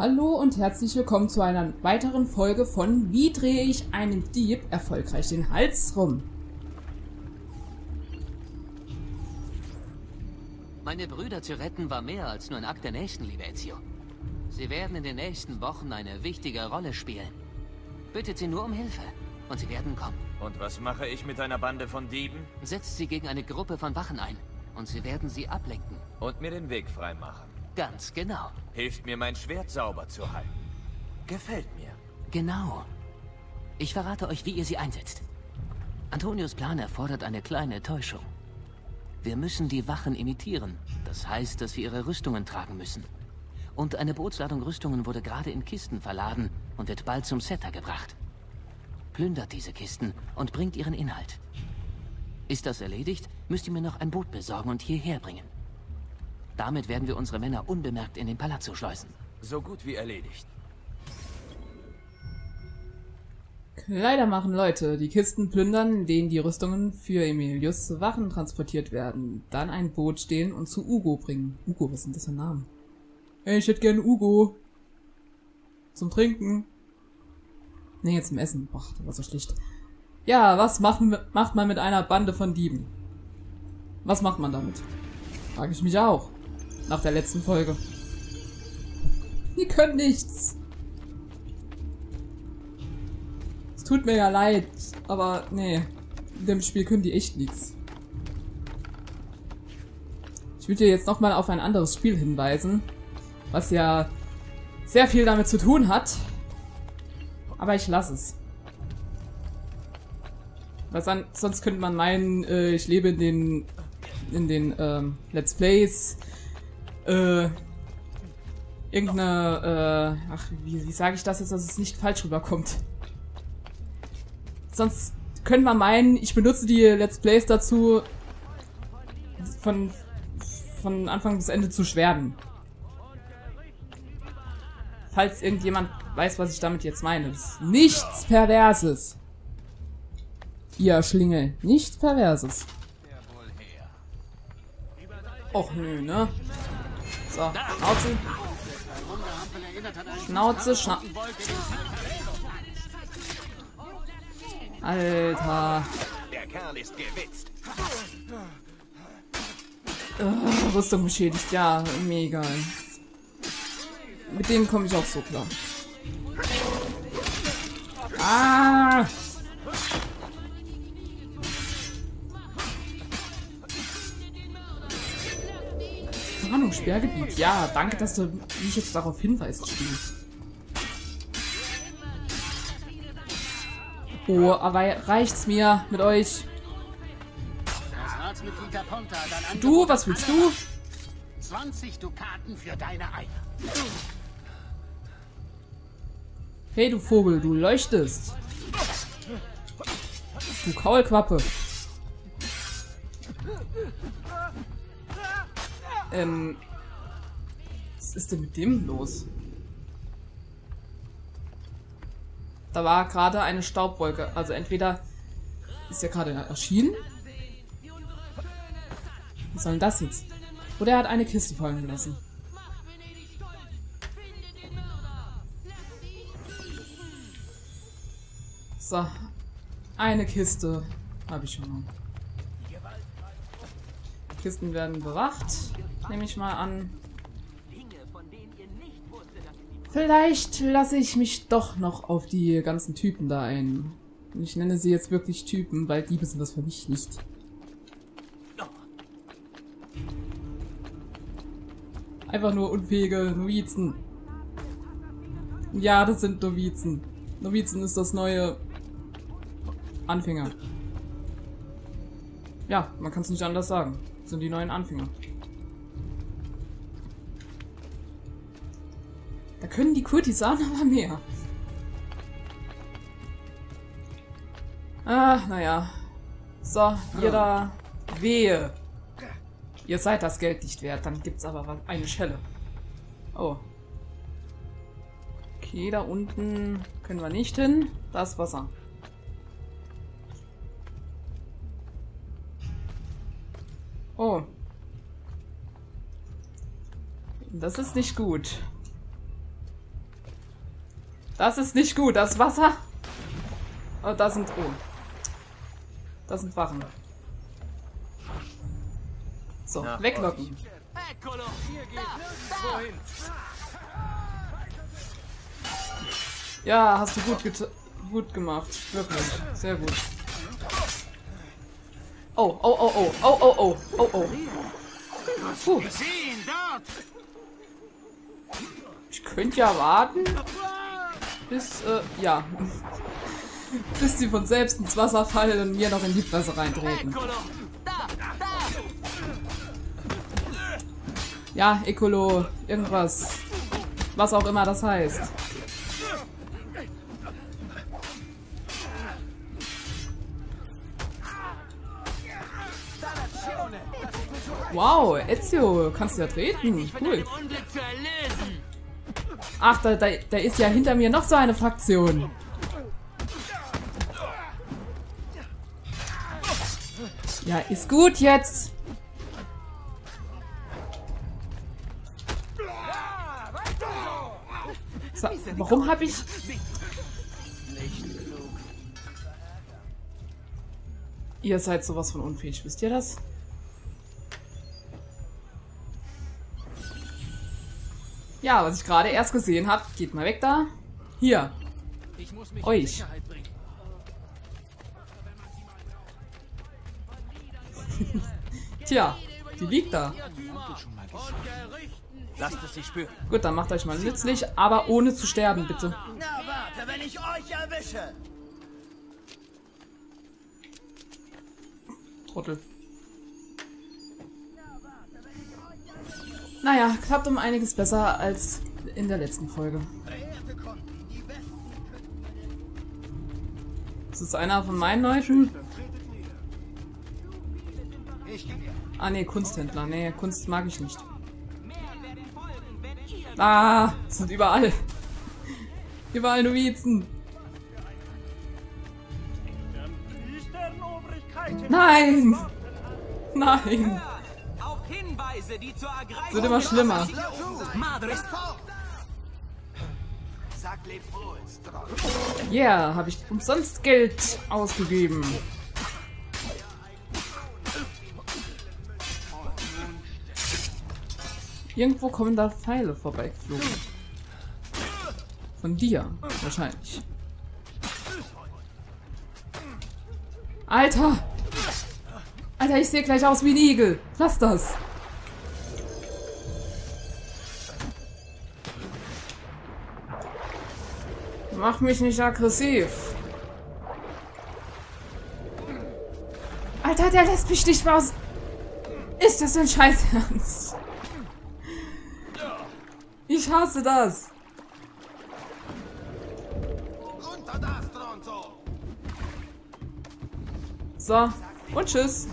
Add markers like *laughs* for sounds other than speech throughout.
Hallo und herzlich willkommen zu einer weiteren Folge von Wie drehe ich einem Dieb erfolgreich den Hals rum? Meine Brüder zu retten war mehr als nur ein Akt der Nächstenliebe, Ezio. Sie werden in den nächsten Wochen eine wichtige Rolle spielen. Bittet sie nur um Hilfe und sie werden kommen. Und was mache ich mit einer Bande von Dieben? Setzt sie gegen eine Gruppe von Wachen ein und sie werden sie ablenken. Und mir den Weg freimachen. Ganz genau. Hilft mir, mein Schwert sauber zu halten. Gefällt mir. Genau. Ich verrate euch, wie ihr sie einsetzt. Antonius Plan erfordert eine kleine Täuschung. Wir müssen die Wachen imitieren. Das heißt, dass wir ihre Rüstungen tragen müssen. Und eine Bootsladung Rüstungen wurde gerade in Kisten verladen und wird bald zum Setter gebracht. Plündert diese Kisten und bringt ihren Inhalt. Ist das erledigt, müsst ihr mir noch ein Boot besorgen und hierher bringen. Damit werden wir unsere Männer unbemerkt in den Palazzo schleusen. So gut wie erledigt. Kleider machen Leute, die Kisten plündern, in denen die Rüstungen für Emilius Wachen transportiert werden, dann ein Boot stehlen und zu Ugo bringen. Ugo, was ist denn das für ein Name? Hey, ich hätte gerne Ugo. Zum Trinken. Nee, jetzt zum Essen. Boah, das war so schlicht. Ja, was macht, macht man mit einer Bande von Dieben? Was macht man damit? Frage ich mich auch. Nach der letzten Folge. Die können nichts. Es tut mir ja leid, aber nee. In dem Spiel können die echt nichts. Ich will dir jetzt nochmal auf ein anderes Spiel hinweisen, was ja sehr viel damit zu tun hat. Aber ich lasse es. Weil son sonst könnte man meinen, äh, ich lebe in den in den ähm, Let's Plays äh, irgendeine, äh, ach, wie, wie sage ich das jetzt, dass es nicht falsch rüberkommt? Sonst können wir meinen, ich benutze die Let's Plays dazu, von, von Anfang bis Ende zu schwärmen. Falls irgendjemand weiß, was ich damit jetzt meine. Das ist nichts Perverses. Ihr Schlingel. Nichts Perverses. Och nö, ne? So, Schnauze. Schnauze, Schna Alter. Der Kerl ist gewitzt. Uh, Rüstung beschädigt, ja, mega. Mit denen komme ich auch so klar. Ah! Ahnung, Sperrgebiet. Ja, danke, dass du mich jetzt darauf hinweist, Spiel. Oh, aber reicht's mir mit euch? Du, was willst du? 20 Dukaten für deine Eier. Hey, du Vogel, du leuchtest. Du Kaulquappe. Ähm. Was ist denn mit dem los? Da war gerade eine Staubwolke. Also entweder ist er gerade erschienen. Was soll denn das jetzt? Oder er hat eine Kiste fallen gelassen. So. Eine Kiste habe ich schon mal. Kisten werden bewacht. Nehme ich mal an. Vielleicht lasse ich mich doch noch auf die ganzen Typen da ein. Ich nenne sie jetzt wirklich Typen, weil Diebe sind das für mich nicht. Einfach nur unfähige Novizen. Ja, das sind Novizen. Novizen ist das neue Anfänger. Ja, man kann es nicht anders sagen. Das sind die neuen Anfänger. Da können die Kurtisanen aber mehr. Ah, naja. So, ihr da. Wehe. Ihr seid das Geld nicht wert, dann gibt's aber eine Schelle. Oh. Okay, da unten können wir nicht hin. Da ist Wasser. Oh. Das ist nicht gut. Das ist nicht gut. Das Wasser. Oh, da sind. Oh. Das sind Wachen. So, Nach weglocken. Ja, hast du gut, get- gut gemacht. Wirklich. Sehr gut. Oh, oh, oh, oh, oh, oh, oh, oh, oh. Puh, ich könnte ja warten, bis, äh, ja. bis die von selbst ins Wasser fallen und mir noch in die Fresse reintreten. Ja, Ecolo, irgendwas. Was auch immer das heißt. Wow, Ezio, kannst du ja treten. Cool. Ach, da, da, da ist ja hinter mir noch so eine Fraktion. Ja, ist gut jetzt. So, warum habe ich... Ihr seid sowas von unfähig, wisst ihr das? Ja, was ich gerade erst gesehen habe, geht mal weg da. Hier, Ich muss mich Euch. *laughs* tja, die liegt da. Lasst es sich spüren. Gut, dann macht euch mal nützlich, aber ohne zu sterben, bitte. Na warte, wenn ich euch erwische! Trottel. Naja, klappt um einiges besser als in der letzten Folge. Ist das einer von meinen Leuten? Ah, nee, Kunsthändler. Nee, Kunst mag ich nicht. Ah, sind überall. Überall Novizen. Nein! Nein! Hinweise, die zur Ergreifung Wird immer schlimmer. Strong. Yeah, habe ich umsonst Geld ausgegeben. Irgendwo kommen da Pfeile vorbeigeflogen. Von dir, wahrscheinlich. Alter! Alter, ich sehe gleich aus wie ein Igel. Lass das. Mach mich nicht aggressiv. Alter, der lässt mich nicht mehr aus. Ist das ein Scheiß Ernst? Ich hasse das. So, und tschüss.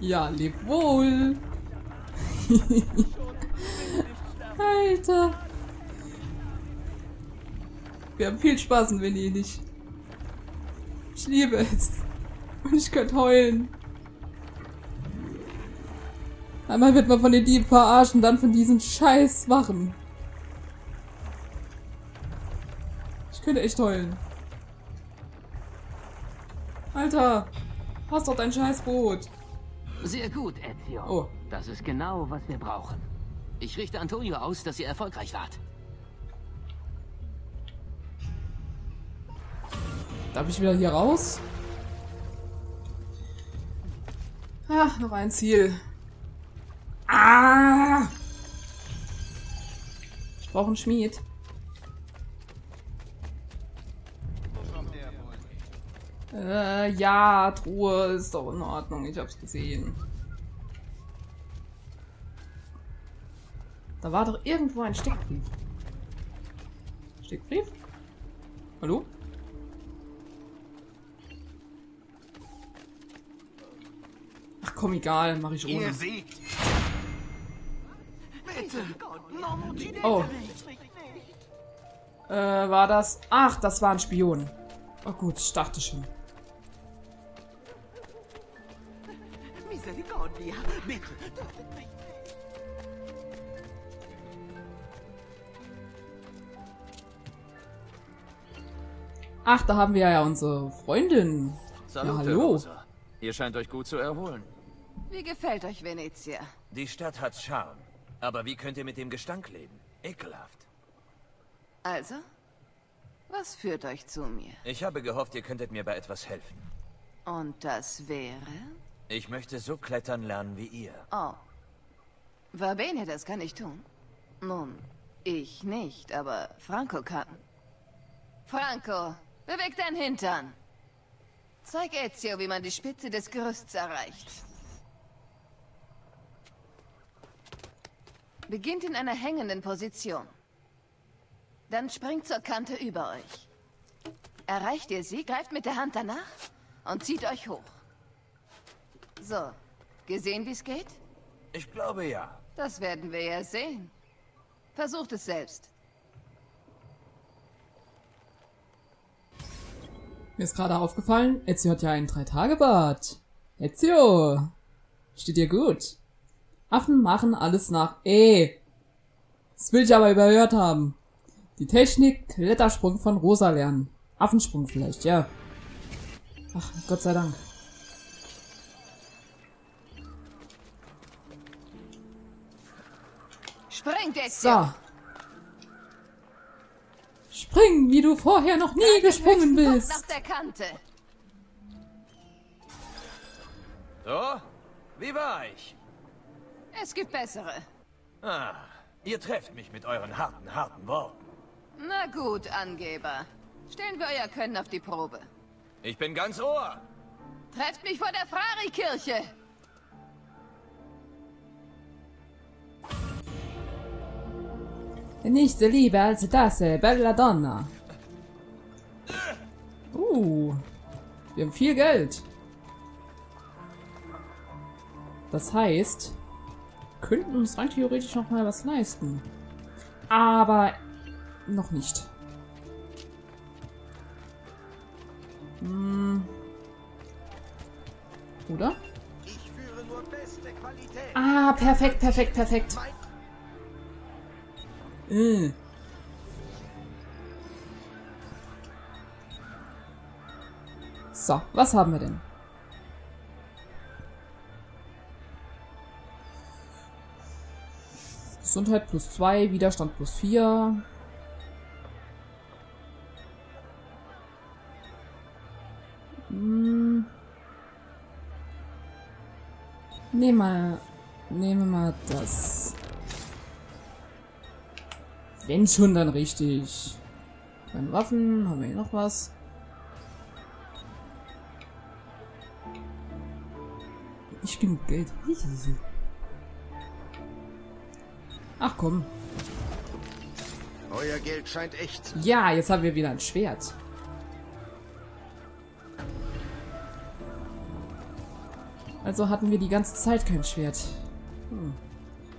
Ja, leb wohl. *laughs* Alter. Wir haben viel Spaß in Venedig. Ich liebe es. Und ich könnte heulen. Einmal wird man von den Dieben verarscht und dann von diesen scheiß Wachen. Ich könnte echt heulen. Alter, hast doch dein scheiß Boot. Sehr gut, Ezio. Oh. Das ist genau, was wir brauchen. Ich richte Antonio aus, dass ihr erfolgreich wart. Darf ich wieder hier raus? Ah, noch ein Ziel. Ah! Ich brauche einen Schmied. Äh, ja, Truhe ist doch in Ordnung. Ich hab's gesehen. Da war doch irgendwo ein Steckbrief. Steckbrief? Hallo? komm, egal, mache ich ohne. Oh. Äh, war das... Ach, das war ein Spion. Oh gut, ich dachte schon. Ach, da haben wir ja unsere Freundin. Ja, hallo. Ihr scheint euch gut zu erholen. Wie gefällt euch Venezia? Die Stadt hat Charme. Aber wie könnt ihr mit dem Gestank leben? Ekelhaft. Also? Was führt euch zu mir? Ich habe gehofft, ihr könntet mir bei etwas helfen. Und das wäre? Ich möchte so klettern lernen wie ihr. Oh. Verbene, das kann ich tun. Nun, ich nicht, aber Franco kann. Franco, beweg dein Hintern. Zeig Ezio, wie man die Spitze des Gerüsts erreicht. Beginnt in einer hängenden Position. Dann springt zur Kante über euch. Erreicht ihr sie, greift mit der Hand danach und zieht euch hoch. So, gesehen, wie es geht? Ich glaube ja. Das werden wir ja sehen. Versucht es selbst. Mir ist gerade aufgefallen, Ezio hat ja einen Drei-Tage-Bart. Ezio! Steht dir gut. Affen machen alles nach E. Das will ich aber überhört haben. Die Technik Klettersprung von Rosa lernen. Affensprung vielleicht, ja. Ach, Gott sei Dank. Springt, Ezio! So. Spring, wie du vorher noch nie gesprungen bist. nach der Kante. So? Wie war ich? Es gibt bessere. Ah, ihr trefft mich mit euren harten, harten Worten. Na gut, Angeber. Stellen wir euer Können auf die Probe. Ich bin ganz Ohr. Trefft mich vor der Frari-Kirche. Nichts lieber als das, äh, bella donna. Uh, wir haben viel Geld. Das heißt, könnten uns rein theoretisch noch mal was leisten. Aber noch nicht. Hm. Oder? Ich führe nur beste Qualität. Ah, perfekt, perfekt, perfekt. Äh. So, was haben wir denn? Gesundheit plus 2, Widerstand plus 4. Hm. Nehmen wir, nehmen wir das. Wenn schon, dann richtig. Dann Waffen, haben wir hier noch was? Nicht genug Geld. Ach komm. Euer Geld scheint echt zu Ja, jetzt haben wir wieder ein Schwert. Also hatten wir die ganze Zeit kein Schwert. Hm.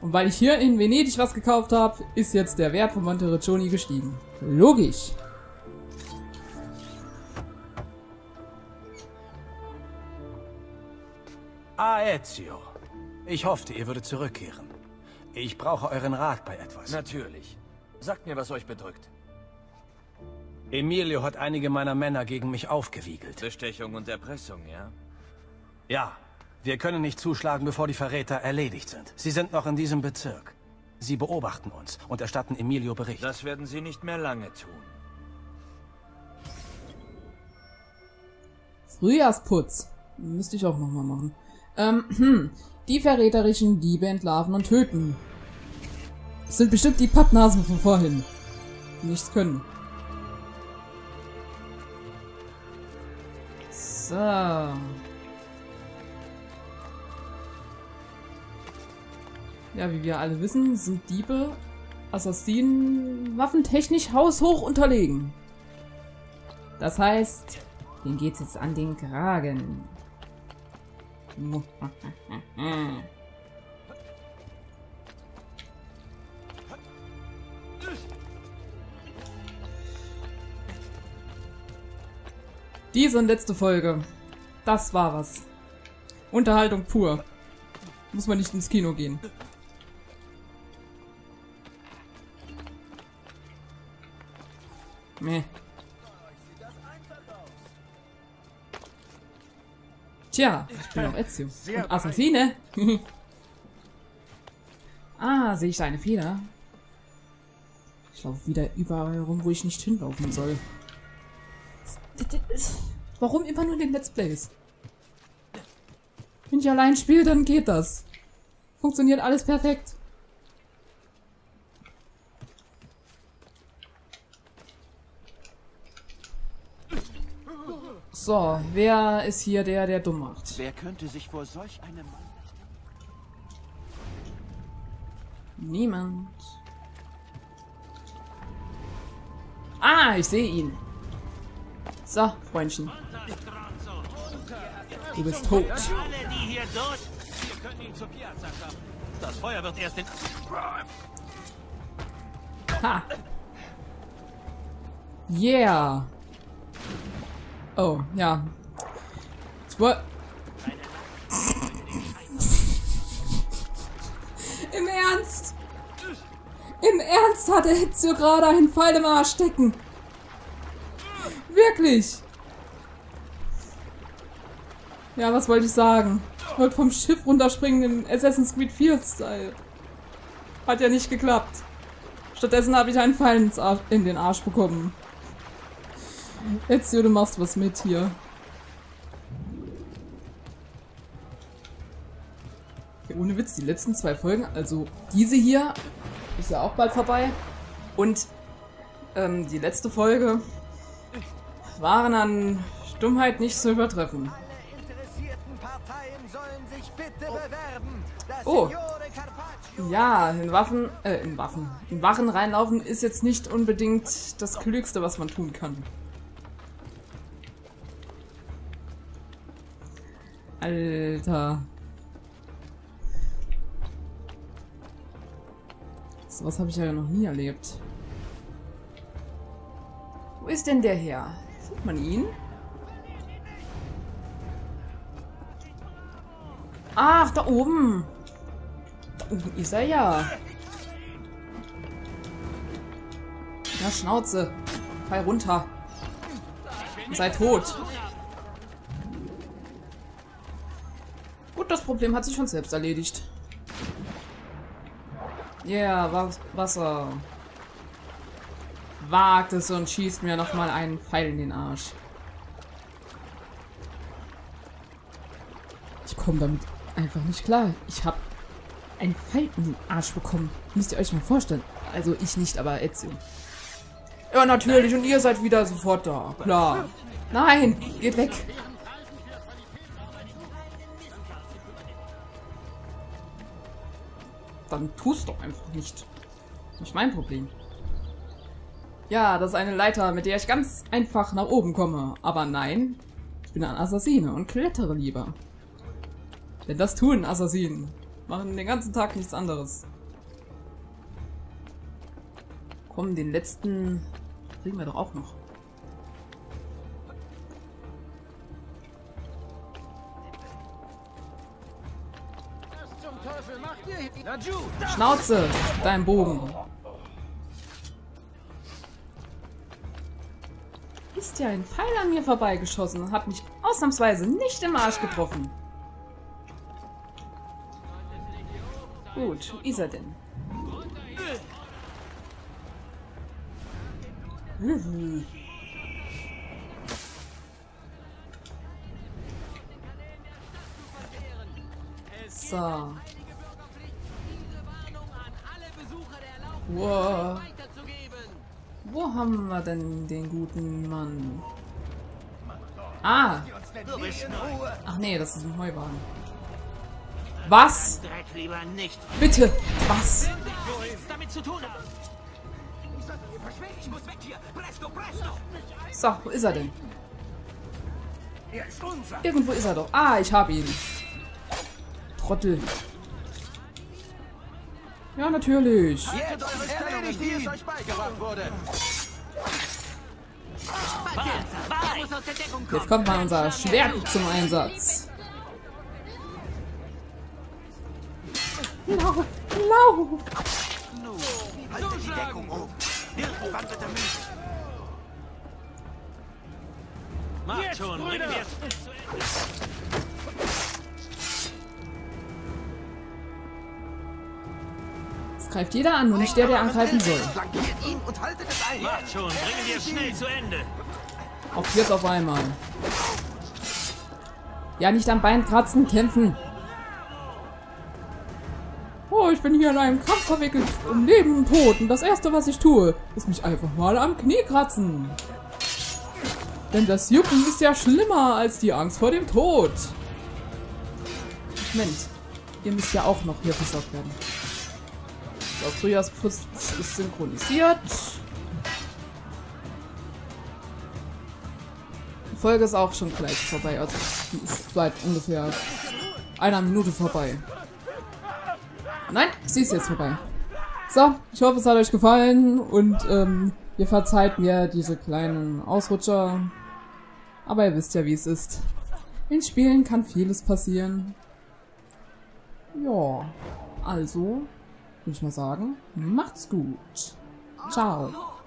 Und weil ich hier in Venedig was gekauft habe, ist jetzt der Wert von Montericcioni gestiegen. Logisch. Ah, Ezio. Ich hoffte, ihr würdet zurückkehren. Ich brauche euren Rat bei etwas. Natürlich. Sagt mir, was euch bedrückt. Emilio hat einige meiner Männer gegen mich aufgewiegelt. Bestechung und Erpressung, ja? Ja, wir können nicht zuschlagen, bevor die Verräter erledigt sind. Sie sind noch in diesem Bezirk. Sie beobachten uns und erstatten Emilio Bericht. Das werden sie nicht mehr lange tun. Frühjahrsputz. Müsste ich auch nochmal machen. Ähm, hm. Die verräterischen Diebe entlarven und töten. Das sind bestimmt die Pappnasen von vorhin. Die nichts können. So. Ja, wie wir alle wissen, sind Diebe, Assassinen waffentechnisch haushoch unterlegen. Das heißt, den geht's jetzt an den Kragen. *laughs* Diese und letzte Folge. Das war was. Unterhaltung pur. Muss man nicht ins Kino gehen. Meh. Tja, ich bin auch Ezio. Und Assassine. *laughs* ah, sehe ich da eine Feder? Ich laufe wieder überall rum, wo ich nicht hinlaufen soll. Warum immer nur in den Let's Plays? Wenn ich allein spiele, dann geht das. Funktioniert alles perfekt. So, wer ist hier der, der dumm macht? Wer könnte sich vor solch einem Mann... Niemand. Ah, ich sehe ihn. So, Freundchen. Du bist tot. Alle, die hier durch... Wir können ihn zur Piazza schaffen. Das Feuer wird erst in... Ha. Yeah. Oh, ja. Wollte... Im Ernst? Im Ernst hatte Ezio gerade einen Pfeil im Arsch stecken. Wirklich. Ja, was wollte ich sagen? Ich wollte vom Schiff runterspringen im Assassin's Creed 4 Style. Hat ja nicht geklappt. Stattdessen habe ich einen Pfeil in den Arsch bekommen. Ezio, du machst was mit hier. Ja, ohne Witz, die letzten zwei Folgen, also diese hier, ist ja auch bald vorbei. Und ähm, die letzte Folge waren an Stummheit nicht zu übertreffen. Oh. Carpaccio Ja, in Waffen, äh, in Waffen. In Wachen reinlaufen ist jetzt nicht unbedingt das Klügste, was man tun kann. Alter. So was habe ich ja noch nie erlebt. Wo ist denn der her? Sieht man ihn? Ach, da oben. Da oben ist er ja. Na, Schnauze. Fall runter. Sei tot. Gut, das Problem hat sich schon selbst erledigt. Ja, yeah, was Wasser. Wagt es und schießt mir nochmal einen Pfeil in den Arsch. Ich komme damit einfach nicht klar. Ich habe einen Pfeil in den Arsch bekommen. Müsst ihr euch mal vorstellen. Also ich nicht, aber Ezio. Ja, natürlich. Und ihr seid wieder sofort da. Klar. Nein, geht weg. Dann tust doch einfach nicht. Nicht mein Problem. Ja, das ist eine Leiter, mit der ich ganz einfach nach oben komme. Aber nein, ich bin ein Assassine und klettere lieber. Denn das tun Assassinen. Machen den ganzen Tag nichts anderes. Komm, den letzten kriegen wir doch auch noch. Schnauze, dein Bogen. Ist ja ein Pfeil an mir vorbeigeschossen und hat mich ausnahmsweise nicht im Arsch getroffen. Gut, wo ist er denn? Mhm. So. Wow. Wo haben wir denn den guten Mann? Ah! Ach nee, das ist ein Heuwagen. Was? Bitte! Was? So, wo ist er denn? Er ist unser! Irgendwo ist er doch. Ah, ich habe ihn. Trottel. Ja, natürlich. Jetzt erledigt, wie es euch beigebracht wurde! Jetzt kommt mal unser Schwert zum Einsatz. Lauf, lauf. Haltet die Deckung! Irgendwann wird er müde! Macht schon, bringen wir es. Greift jeder an, nur nicht der, der angreifen soll. Macht schon, bringen. Auch jetzt auf einmal. Ja, nicht am Bein kratzen, kämpfen. Oh, ich bin hier in einem Kampf verwickelt, um Leben und Tod. Und das Erste, was ich tue, ist mich einfach mal am Knie kratzen. Denn das Jucken ist ja schlimmer als die Angst vor dem Tod. Moment, ihr müsst ja auch noch hier versorgt werden. So, Frühjahrsputz ist synchronisiert. Die Folge ist auch schon gleich vorbei. Also, ist seit ungefähr einer Minute vorbei. Nein, sie ist jetzt vorbei. So, ich hoffe, es hat euch gefallen und ähm, ihr verzeiht mir diese kleinen Ausrutscher. Aber ihr wisst ja, wie es ist. In Spielen kann vieles passieren. Ja, also, würde ich mal sagen, macht's gut. Ciao.